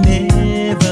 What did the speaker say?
never